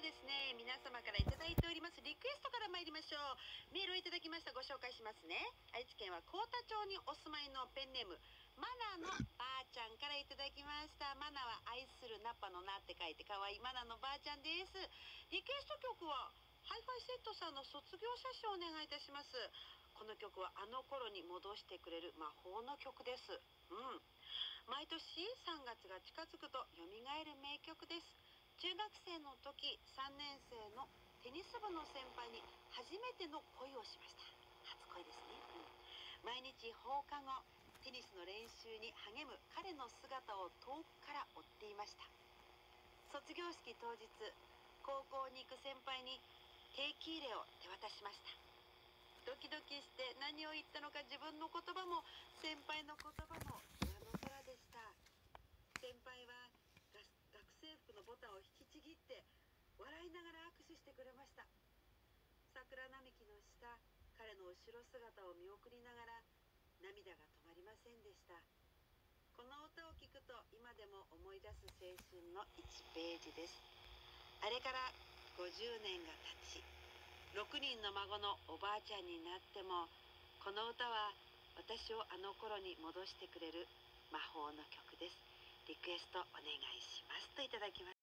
ですね皆様からいただいておりますリクエストから参りましょう。メールをいただきました。ご紹介しますね。愛知県は幸田町にお住まいのペンネームマナのばあちゃんからいただきました。マナは愛する菜っ葉の菜って書いて可愛いマナのばあちゃんです。リクエスト曲はハイファイセットさんの卒業写真をお願いいたします。この曲はあの頃に戻してくれる魔法の曲です。うん。毎年3月が近づくと蘇る名曲です。中学生の時3年生のテニス部の先輩に初めての恋をしました。初恋ですね、うん、毎日放課後テニスの練習に励む彼の姿を遠くから追っていました。卒業式当日高校に行く先輩に定期入れを手渡しました。ドキドキして何を言ったのか自分の言葉も先輩の言葉も上の空でした先輩は学生服のボタンを引きちぎって笑いながら握手してくれました。桜並木の下彼の後ろ姿を見送りながら涙が止まりませんでした。この歌を聴くと今でも思い出す青春の1ページです。あれから50年が経ち6人の孫のおばあちゃんになってもこの歌は私をあの頃に戻してくれる魔法の曲です。リクエストお願いしますといただきました